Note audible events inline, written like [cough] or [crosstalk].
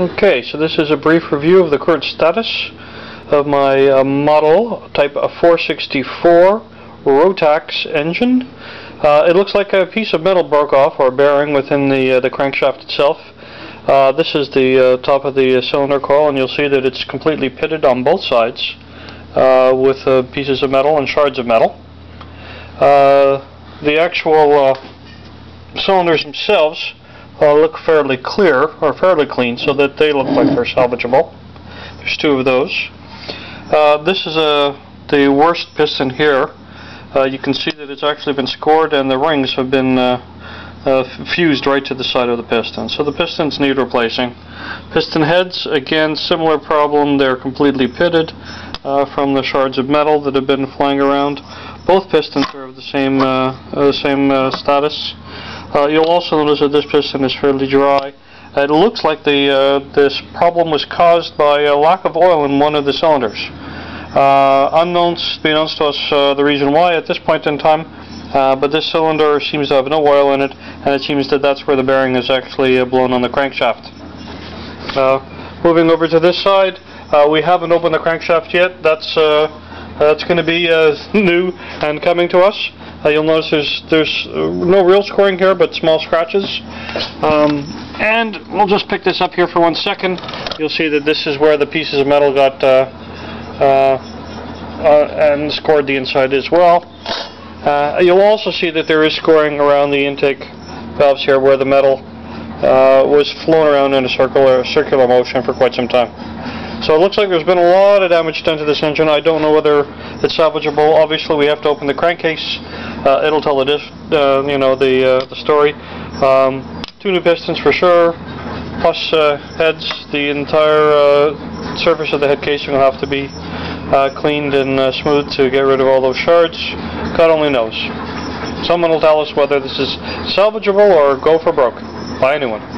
Okay, so this is a brief review of the current status of my uh, model type 464 Rotax engine. Uh, it looks like a piece of metal broke off or a bearing within the uh, the crankshaft itself. Uh, this is the uh, top of the cylinder coil and you'll see that it's completely pitted on both sides uh, with pieces of metal and shards of metal. the actual cylinders themselves uh, look fairly clear, or fairly clean, so that they look like they're salvageable. There's two of those. Uh, this is a, the worst piston here. Uh, you can see that it's actually been scored and the rings have been uh, uh, fused right to the side of the piston. So the pistons need replacing. Piston heads, again, similar problem. They're completely pitted uh, from the shards of metal that have been flying around. Both pistons are of the same, the same status. Uh, you'll also notice that this piston is fairly dry. It looks like the uh, this problem was caused by a lack of oil in one of the cylinders. Uh, unbeknownst to us, uh, the reason why at this point in time, uh, but this cylinder seems to have no oil in it, and it seems that that's where the bearing is actually uh, blown on the crankshaft. moving over to this side, we haven't opened the crankshaft yet. That's that's going to be [laughs] new and coming to us. Uh, you'll notice there's there's uh, no real scoring here, but small scratches. Um, and we'll just pick this up here for one second. You'll see that this is where the pieces of metal got uh, uh, uh and scored the inside as well. Uh, you'll also see that there is scoring around the intake valves here where the metal was flown around in a circular circular motion for quite some time. So it looks like there's been a lot of damage done to this engine. I don't know whether it's salvageable. Obviously, we have to open the crankcase. Uh, it'll tell the uh, you know the uh, the story. Um, two new pistons for sure, plus uh, heads. The entire uh, surface of the head casing will have to be uh, cleaned and smooth to get rid of all those shards. God only knows. Someone will tell us whether this is salvageable or go for broke. Buy a new one.